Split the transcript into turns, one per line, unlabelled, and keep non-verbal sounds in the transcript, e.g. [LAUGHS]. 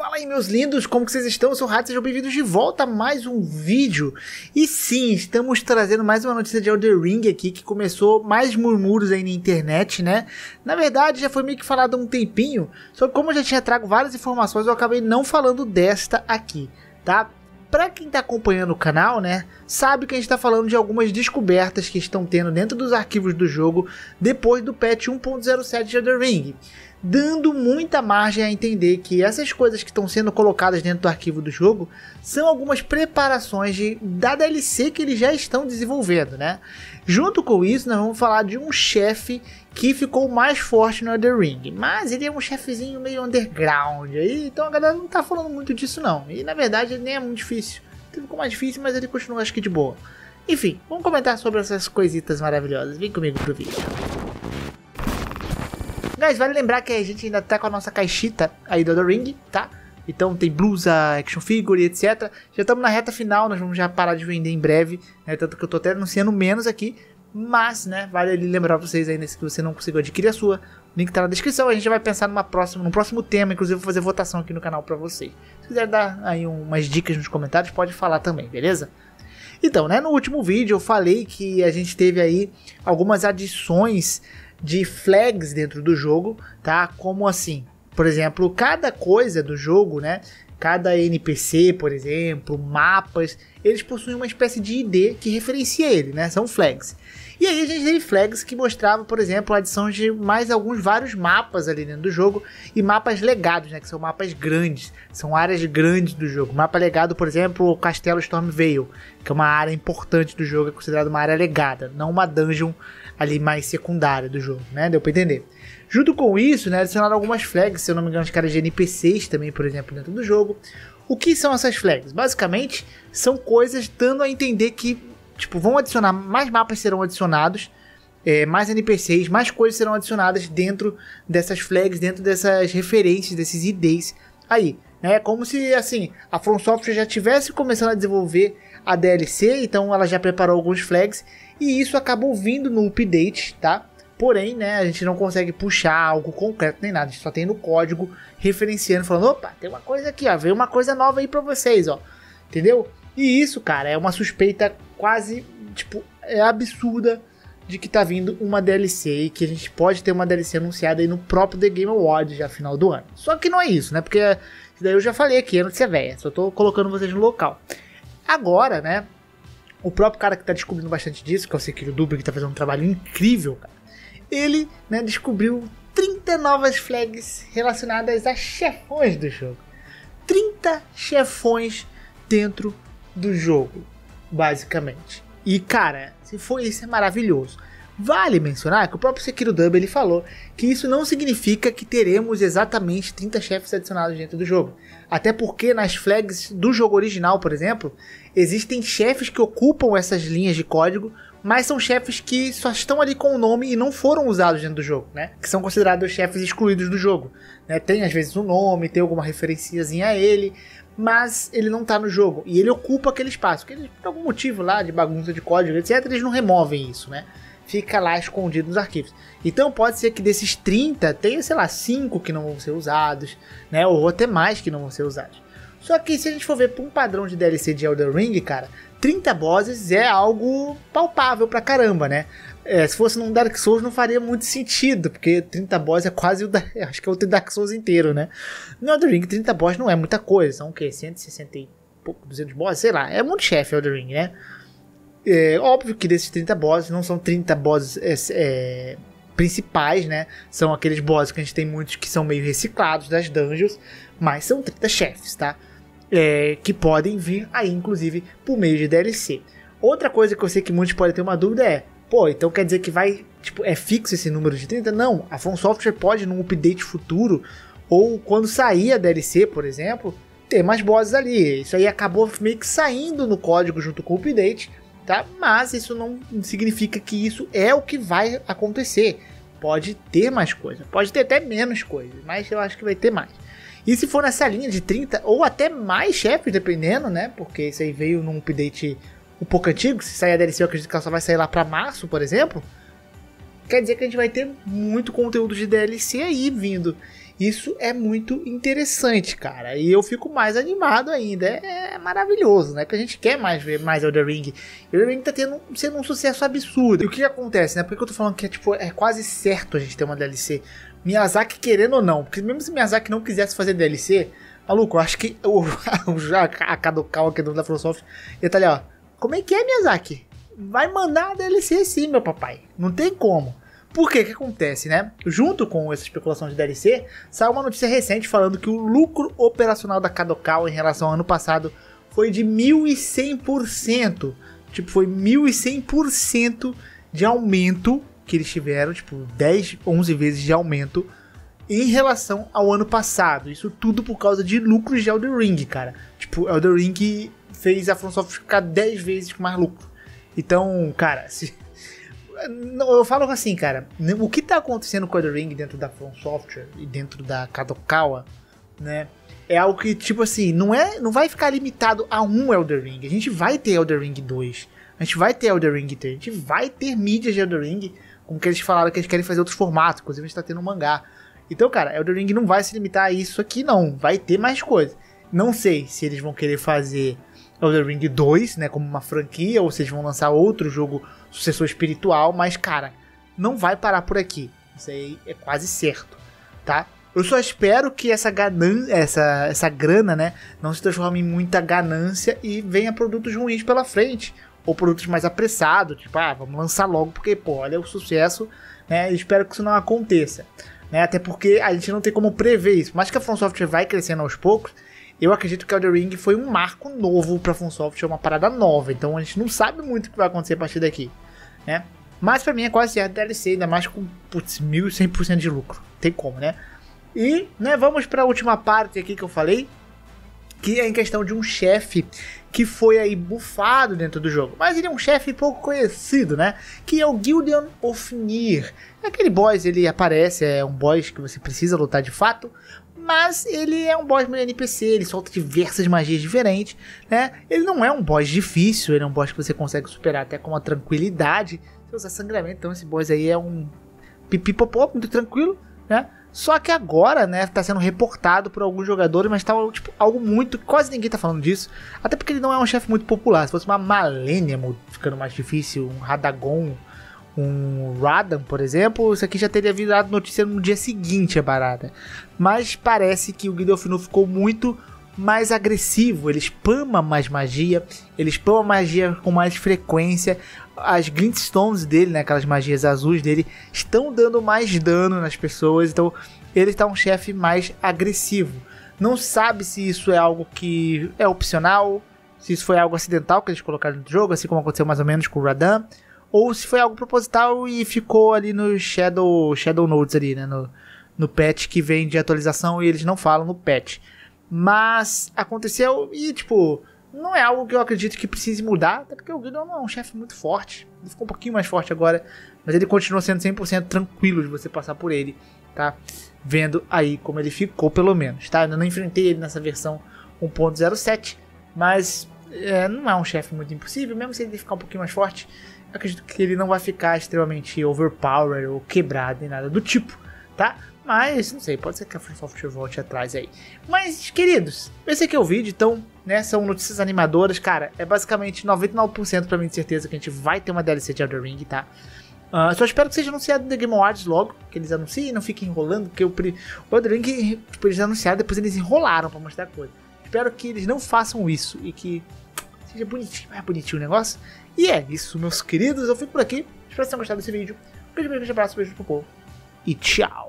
Fala aí, meus lindos, como que vocês estão? Eu sou o Rato, sejam bem-vindos de volta a mais um vídeo. E sim, estamos trazendo mais uma notícia de Elder Ring aqui, que começou mais murmúrios aí na internet, né? Na verdade, já foi meio que falado há um tempinho, só que como eu já tinha trago várias informações, eu acabei não falando desta aqui, tá? Pra quem tá acompanhando o canal, né, sabe que a gente tá falando de algumas descobertas que estão tendo dentro dos arquivos do jogo depois do patch 1.07 de Elder Ring dando muita margem a entender que essas coisas que estão sendo colocadas dentro do arquivo do jogo são algumas preparações de, da DLC que eles já estão desenvolvendo, né? Junto com isso, nós vamos falar de um chefe que ficou mais forte no Elder Ring, mas ele é um chefezinho meio underground, aí, então a galera não tá falando muito disso não, e na verdade ele nem é muito difícil, ele ficou mais difícil, mas ele continua acho que de boa. Enfim, vamos comentar sobre essas coisitas maravilhosas, vem comigo pro vídeo. Guys, vale lembrar que a gente ainda tá com a nossa caixita aí do The Ring, tá? Então tem blusa, action figure, etc. Já estamos na reta final, nós vamos já parar de vender em breve, né? Tanto que eu tô até anunciando menos aqui. Mas, né, vale lembrar vocês ainda se você não conseguiu adquirir a sua. O link tá na descrição, a gente vai pensar numa próxima, num próximo tema, inclusive vou fazer votação aqui no canal pra vocês. Se quiser dar aí umas dicas nos comentários, pode falar também, beleza? Então, né, no último vídeo eu falei que a gente teve aí algumas adições de flags dentro do jogo, tá? Como assim? Por exemplo, cada coisa do jogo, né? Cada NPC, por exemplo, mapas, eles possuem uma espécie de ID que referencia ele, né? São flags. E aí a gente teve flags que mostravam, por exemplo, a adição de mais alguns vários mapas ali dentro do jogo e mapas legados, né? Que são mapas grandes, são áreas grandes do jogo. Mapa legado, por exemplo, o Castelo Stormveil, que é uma área importante do jogo, é considerada uma área legada, não uma dungeon ali mais secundária do jogo, né? Deu pra entender. Junto com isso, né, adicionaram algumas flags, se eu não me engano, os caras de NPCs também, por exemplo, dentro do jogo. O que são essas flags? Basicamente, são coisas dando a entender que Tipo, vão adicionar, mais mapas serão adicionados, é, mais NPCs, mais coisas serão adicionadas dentro dessas flags, dentro dessas referências, desses IDs aí. É como se, assim, a From Software já tivesse começando a desenvolver a DLC, então ela já preparou alguns flags, e isso acabou vindo no update, tá? Porém, né, a gente não consegue puxar algo concreto nem nada, a gente só tem no código referenciando, falando, opa, tem uma coisa aqui, ó, veio uma coisa nova aí pra vocês, ó. Entendeu? E isso, cara, é uma suspeita quase, tipo, é absurda de que tá vindo uma DLC e que a gente pode ter uma DLC anunciada aí no próprio The Game Awards já final do ano. Só que não é isso, né? Porque isso daí eu já falei aqui, é notícia velha, só tô colocando vocês no local. Agora, né? O próprio cara que tá descobrindo bastante disso, que é o Sekiro Dubra, que tá fazendo um trabalho incrível, cara. Ele, né, descobriu 30 novas flags relacionadas a chefões do jogo. 30 chefões dentro do jogo, basicamente. E cara, se for isso é maravilhoso. Vale mencionar que o próprio Sekiro Dub ele falou que isso não significa que teremos exatamente 30 chefes adicionados dentro do jogo. Até porque nas flags do jogo original, por exemplo, existem chefes que ocupam essas linhas de código, mas são chefes que só estão ali com o nome e não foram usados dentro do jogo, né? Que são considerados chefes excluídos do jogo. Né? Tem às vezes um nome, tem alguma referenciazinha a ele, mas ele não tá no jogo. E ele ocupa aquele espaço. Eles, por algum motivo lá, de bagunça de código, etc., eles não removem isso, né? Fica lá escondido nos arquivos. Então pode ser que desses 30 tenha, sei lá, 5 que não vão ser usados, né? Ou até mais que não vão ser usados. Só que se a gente for ver por um padrão de DLC de Elden Ring, cara, 30 bosses é algo palpável pra caramba, né? É, se fosse num Dark Souls não faria muito sentido, porque 30 boss é quase o da, [LAUGHS] acho que é o Dark Souls inteiro, né? No Elden Ring 30 boss não é muita coisa, são o quê? 160 e pouco, 200 boss, sei lá, é muito chefe Elden Ring, né? É, óbvio que desses 30 bosses não são 30 bosses é, é, principais, né? São aqueles bosses que a gente tem muitos que são meio reciclados das dungeons, mas são 30 chefes, tá? É, que podem vir aí, inclusive, por meio de DLC. Outra coisa que eu sei que muitos podem ter uma dúvida é: pô, então quer dizer que vai, tipo, é fixo esse número de 30? Não, a From Software pode, num update futuro, ou quando sair a DLC, por exemplo, ter mais bosses ali. Isso aí acabou meio que saindo no código junto com o update, tá? Mas isso não significa que isso é o que vai acontecer. Pode ter mais coisa, pode ter até menos coisa, mas eu acho que vai ter mais. E se for nessa linha de 30 ou até mais chefes, dependendo, né? Porque isso aí veio num update um pouco antigo, se sair a DLC, eu acredito que ela só vai sair lá para março, por exemplo. Quer dizer que a gente vai ter muito conteúdo de DLC aí vindo. Isso é muito interessante, cara. E eu fico mais animado ainda. É, é maravilhoso, né? Que a gente quer mais ver mais Elder Ring. Elder Ring tá tendo, sendo um sucesso absurdo. E o que, acontece, né? Por que eu tô falando que é, tipo, é quase certo a gente ter uma DLC? Miyazaki querendo ou não. Porque mesmo se Miyazaki não quisesse fazer DLC, maluco, eu acho que o, [LAUGHS] a Kadokawa aqui do da FromSoft ia estar tá ali, ó. Como é que é, Miyazaki? Vai mandar a DLC sim, meu papai. Não tem como. Por quê? O que acontece, né? Junto com essa especulação de DLC, saiu uma notícia recente falando que o lucro operacional da Kadokawa em relação ao ano passado foi de 1100%. Tipo, foi 1100% de aumento que eles tiveram, tipo, 10, 11 vezes de aumento em relação ao ano passado. Isso tudo por causa de lucros de Elder Ring, cara. Tipo, Elder Ring fez a FromSoft ficar 10 vezes com mais lucro. Então, cara, se... [LAUGHS] eu falo assim, cara, o que tá acontecendo com o Elder Ring dentro da From Software e dentro da Kadokawa, né? É algo que, tipo assim, não é, não vai ficar limitado a um Elder Ring. A gente vai ter Elder Ring 2, a gente vai ter Elder Ring 3, a gente vai ter mídias de Elder Ring, como que eles falaram que eles querem fazer outros formatos, inclusive a gente tá tendo um mangá. Então, cara, Elder Ring não vai se limitar a isso aqui, não. Vai ter mais coisa. Não sei se eles vão querer fazer Elder Ring 2, né, como uma franquia, ou se eles vão lançar outro jogo sucessor espiritual, mas cara, não vai parar por aqui. Isso aí é quase certo, tá? Eu só espero que essa ganância, essa, essa grana, né, não se transforme em muita ganância e venha produtos ruins pela frente. Ou produtos mais apressados, tipo, ah, vamos lançar logo porque, pô, olha o sucesso, né? espero que isso não aconteça. Né? Até porque a gente não tem como prever isso. Mas que a From Software vai crescendo aos poucos, eu acredito que Elder Ring foi um marco novo para From Software, uma parada nova. Então a gente não sabe muito o que vai acontecer a partir daqui, né? Mas para mim é quase certo DLC, ainda mais com putz, 1100% de lucro. Tem como, né? E, né, vamos para a última parte aqui que eu falei, que é em questão de um chefe que foi aí bufado dentro do jogo. Mas ele é um chefe pouco conhecido, né? Que é o Gildeon Ofnir. Aquele boss, ele aparece, é um boss que você precisa lutar de fato, mas ele é um boss meio NPC, ele solta diversas magias diferentes, né? Ele não é um boss difícil, ele é um boss que você consegue superar até com uma tranquilidade. Se usar sangramento, então esse boss aí é um pipipopó, muito tranquilo, né? Só que agora, né, tá sendo reportado por alguns jogadores, mas tá tipo, algo muito. Quase ninguém tá falando disso. Até porque ele não é um chefe muito popular. Se fosse uma Malenia ficando mais difícil, um Radagon, um Radan, por exemplo, isso aqui já teria virado notícia no dia seguinte a barata. Mas parece que o Guidolfino ficou muito mais agressivo, ele spama mais magia, ele spama magia com mais frequência. As glintstones dele, né, aquelas magias azuis dele, estão dando mais dano nas pessoas, então ele está um chefe mais agressivo. Não sabe se isso é algo que é opcional, se isso foi algo acidental que eles colocaram no jogo, assim como aconteceu mais ou menos com o Radan ou se foi algo proposital e ficou ali no Shadow, Shadow Notes ali, né, no, no patch que vem de atualização e eles não falam no patch. Mas aconteceu e, tipo, não é algo que eu acredito que precise mudar, até porque o Guido é um chefe muito forte. Ele ficou um pouquinho mais forte agora, mas ele continua sendo 100% tranquilo de você passar por ele, tá? Vendo aí como ele ficou, pelo menos, tá? Eu não enfrentei ele nessa versão 1.07, mas é, não é um chefe muito impossível, mesmo se ele ficar um pouquinho mais forte, acredito que ele não vai ficar extremamente overpowered ou quebrado nem nada do tipo, tá? Mas, não sei, pode ser que a Free Software volte atrás aí. Mas, queridos, esse aqui é o vídeo, então, né, são notícias animadoras, cara, é basicamente 99% pra mim de certeza que a gente vai ter uma DLC de Elder Ring, tá? Uh, só espero que seja anunciado no The Game Awards logo, que eles anunciem e não fiquem enrolando, porque o, o Elder Ring, tipo, eles anunciaram, depois eles enrolaram pra mostrar coisa. Espero que eles não façam isso e que seja bonitinho, mais bonitinho o negócio. E é isso, meus queridos. Eu fico por aqui. Espero que vocês tenham gostado desse vídeo. Um beijo, beijo, abraço, beijo pro povo. E tchau.